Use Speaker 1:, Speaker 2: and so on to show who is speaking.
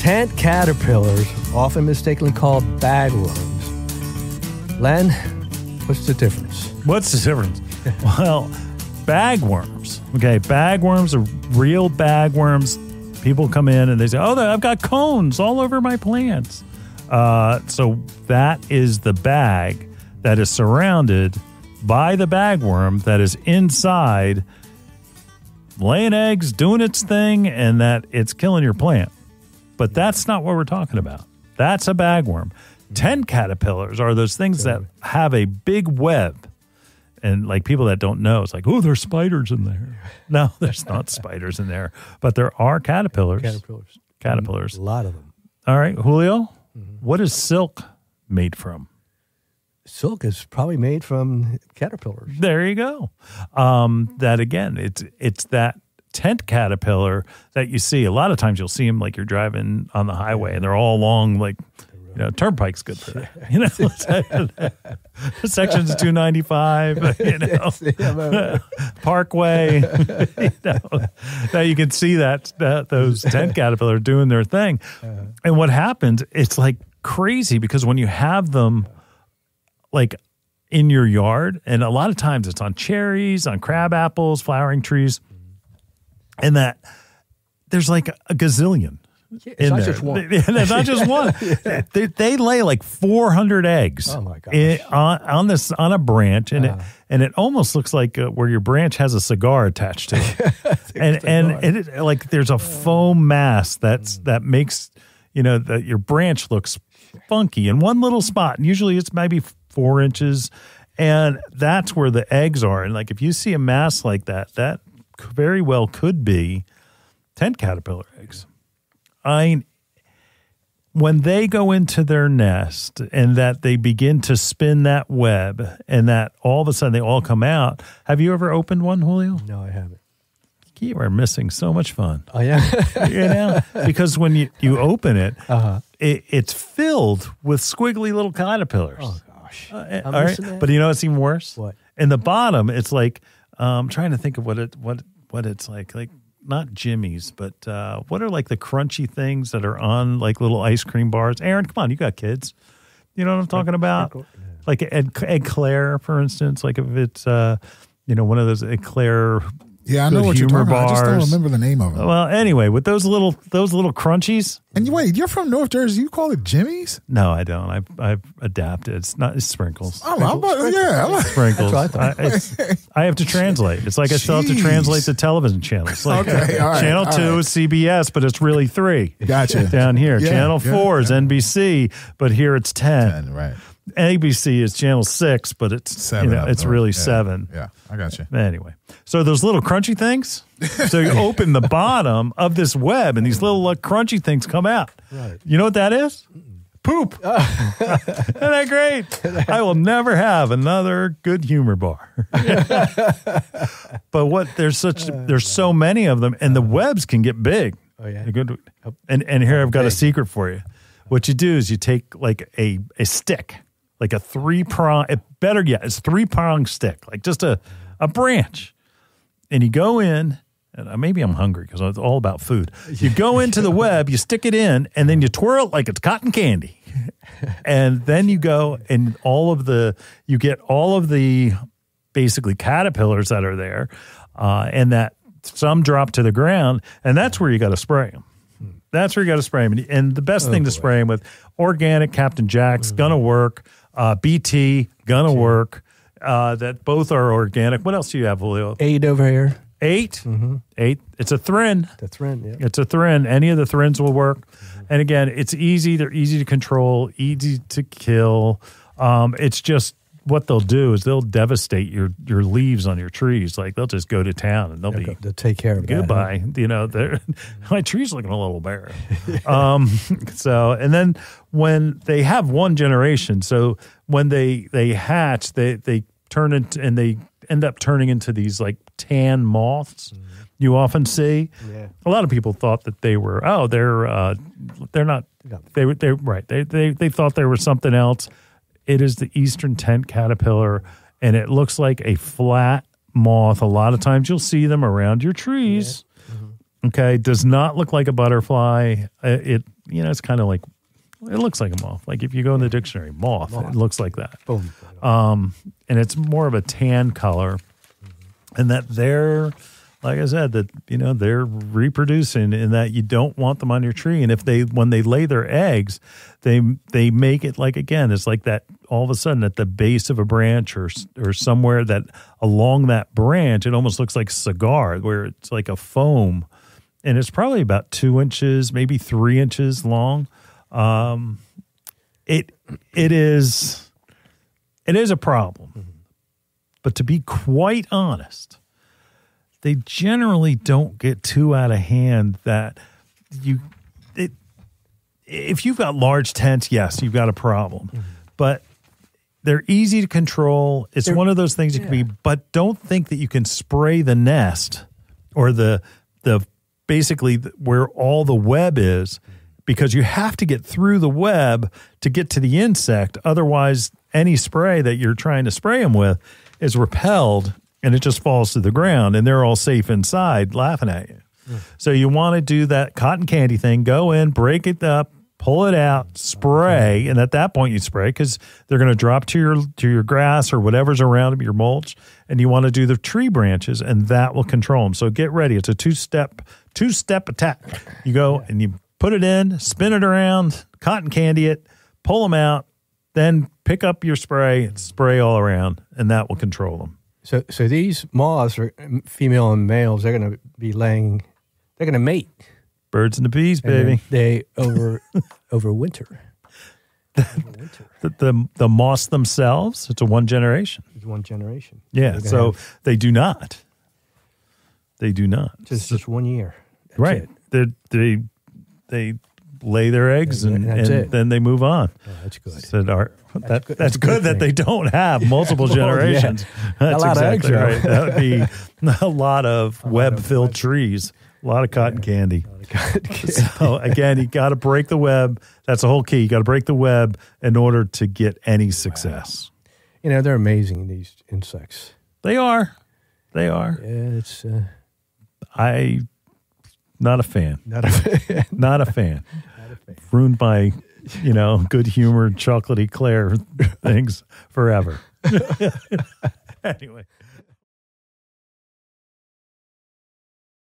Speaker 1: Tent caterpillars, often mistakenly called bagworms. Len, what's the difference?
Speaker 2: What's the difference? well, bagworms. Okay, bagworms are real bagworms. People come in and they say, "Oh, I've got cones all over my plants." Uh, so that is the bag that is surrounded by the bagworm that is inside, laying eggs, doing its thing, and that it's killing your plant. But that's not what we're talking about. That's a bagworm. Tent caterpillars are those things that have a big web. And like people that don't know, it's like, oh, there's spiders in there. No, there's not spiders in there, but there are caterpillars.
Speaker 1: Caterpillars.
Speaker 2: Caterpillars.
Speaker 1: A lot of them.
Speaker 2: All right, Julio, what is silk made from?
Speaker 1: Silk is probably made from caterpillars.
Speaker 2: There you go. Um, that again, it's it's that tent caterpillar that you see. A lot of times you'll see them like you're driving on the highway and they're all along like you know, turnpike's good for that. You know, sections two ninety five. You know, Parkway. you know, now you can see that that those tent caterpillars doing their thing, uh-huh. and what happens? It's like crazy because when you have them, like in your yard, and a lot of times it's on cherries, on crab apples, flowering trees, and that there's like a gazillion.
Speaker 1: it's
Speaker 2: in
Speaker 1: not
Speaker 2: there.
Speaker 1: just one.
Speaker 2: it's not just one. they, they lay like 400 eggs
Speaker 1: Oh, my gosh.
Speaker 2: on, on this on a branch, and it and it almost looks like uh, where your branch has a cigar attached to it, and and it like there's a foam mass that's that makes you know that your branch looks funky in one little spot. And usually it's maybe four inches, and that's where the eggs are. And like if you see a mass like that, that very well could be tent caterpillar eggs. I when they go into their nest and that they begin to spin that web and that all of a sudden they all come out. Have you ever opened one, Julio?
Speaker 1: No, I haven't.
Speaker 2: You are missing so much fun.
Speaker 1: Oh yeah.
Speaker 2: You know, because when you, you open it,
Speaker 1: uh-huh.
Speaker 2: it, it's filled with squiggly little caterpillars.
Speaker 1: Oh gosh.
Speaker 2: Uh, all right,
Speaker 1: that.
Speaker 2: but you know what's even worse?
Speaker 1: What?
Speaker 2: In the bottom, it's like um, I'm trying to think of what it what what it's like. Like not Jimmy's, but uh, what are like the crunchy things that are on like little ice cream bars? Aaron, come on, you got kids. You know what I'm talking about? Like egg, eclair, for instance. Like if it's uh, you know one of those eclair.
Speaker 3: Yeah, I know what you're
Speaker 2: humor
Speaker 3: talking about. I just don't remember the name of it.
Speaker 2: Well, anyway, with those little those little crunchies.
Speaker 3: and you wait, you're from North Jersey. You call it Jimmy's?
Speaker 2: No, I don't. I've I've adapted. It's not it's sprinkles.
Speaker 3: Oh, I'm about, yeah. I'm like,
Speaker 2: sprinkles.
Speaker 1: I
Speaker 2: I, I have to translate. It's like I still have to translate the television channels. Like
Speaker 3: Okay, all right,
Speaker 2: channel
Speaker 3: all
Speaker 2: two
Speaker 3: right.
Speaker 2: is CBS, but it's really three.
Speaker 3: Gotcha.
Speaker 2: Down here,
Speaker 3: Yeah,
Speaker 2: channel
Speaker 3: yeah,
Speaker 2: four is. NBC, but here it's ten.
Speaker 3: And, right.
Speaker 2: ABC is channel six, but it's
Speaker 3: Seven.
Speaker 2: You know, it's really
Speaker 3: Yeah,
Speaker 2: seven.
Speaker 3: Yeah, I got you.
Speaker 2: Anyway, so those little crunchy things. So you open the bottom of this web, and these little uh, crunchy things come out.
Speaker 1: Right.
Speaker 2: You know what that is? Poop. Isn't that great? I will never have another good humor bar. but what there's such there's so many of them, and the webs can get big.
Speaker 1: Oh, yeah?
Speaker 2: Good. And and here I've got a secret for you. What you do is you take like a a stick, like a three prong. It better yet, it's three prong stick, like just a a branch, and you go in. And maybe I'm hungry because it's all about food. You go into the web, you stick it in, and then you twirl it like it's cotton candy. and then you go and all of the you get all of the basically caterpillars that are there, uh, and that some drop to the ground, and that's where you got to spray them. That's where you got to spray them. And the best thing to spray them with organic Captain Jack's gonna work. Uh, BT gonna work. Uh, that both are organic. What else do you have, Julio?
Speaker 1: Eight over here.
Speaker 2: 8 Eight. It's a Thrin.
Speaker 1: That's right. Yeah.
Speaker 2: It's a Thrin. Any of the Thrins will work. And again, it's easy. They're easy to control, easy to kill. Um, it's just what they'll do is they'll devastate your your leaves on your trees. Like they'll just go to town and they'll be
Speaker 1: To take care of that, huh?
Speaker 2: goodbye. You know, my tree's looking a little bare. um, so, and then when they have one generation, so when they they hatch, they they turn into and they end up turning into these like tan moths. You often see.
Speaker 1: Yeah.
Speaker 2: A lot of people thought that they were oh they're uh, they're not they were they right they they they thought they were something else. It is the eastern tent caterpillar, and it looks like a flat moth. A lot of times you'll see them around your trees. Okay, does not look like a butterfly. Uh, It you know, it's kind of like it looks like a moth. Like if you go in the dictionary, moth, it looks like that.
Speaker 1: Boom.
Speaker 2: Um, and it's more of a tan color, and that they're like I said that you know they're reproducing and that you don't want them on your tree, and if they when they lay their eggs, they they make it like again it's like that all of a sudden at the base of a branch or or somewhere that along that branch it almost looks like cigar where it's like a foam, and it's probably about two inches maybe three inches long. Um, it it is it is a problem. But to be quite honest, they generally don't get too out of hand that you it if you've got large tents, yes, you've got a problem. But they're easy to control. It's
Speaker 1: They're-
Speaker 2: one of those things that can be but don't think that you can spray the nest or the the basically where all the web is because you have to get through the web to get to the insect. Otherwise any spray that you're trying to spray them with is repelled and it just falls to the ground and they're all safe inside laughing at you. So you want to do that cotton candy thing. Go in break it up pull it out spray and at that point you spray because they're going to drop to your to your grass or whatever's around them your mulch and you want to do the tree branches and that will control them so get ready it's a two step two step attack you go and you put it in spin it around cotton candy it pull them out then pick up your spray and spray all around and that will control them
Speaker 1: So, so these moths are female and males. They're going to be laying. They're going to mate.
Speaker 2: Birds and the bees baby
Speaker 1: They over overwinter. Overwinter.
Speaker 2: the, the the moss themselves it's a one generation
Speaker 1: It's one generation.
Speaker 2: yeah so
Speaker 1: have
Speaker 2: they do not they do not
Speaker 1: just just one year. That's
Speaker 2: right. They they they lay their eggs
Speaker 1: And
Speaker 2: and, and then they move on.
Speaker 1: Oh, that's good.
Speaker 2: Said Art. That, that's
Speaker 1: good- that's good
Speaker 2: that they don't have multiple
Speaker 1: yeah.
Speaker 2: generations. That's
Speaker 1: lot of eggs,
Speaker 2: exactly right. That would be a lot of web filled trees, a lot of cotton candy. So again, you got to break the web. That's the whole key. You got to break the web in order to get any success.
Speaker 1: you know they're amazing. These insects.
Speaker 2: They are. They are.
Speaker 1: Yeah, it's uh,
Speaker 2: I not a fan.
Speaker 1: not a. Fan.
Speaker 2: not a fan. Ruined by, you know, good humored chocolatey Claire things forever. anyway.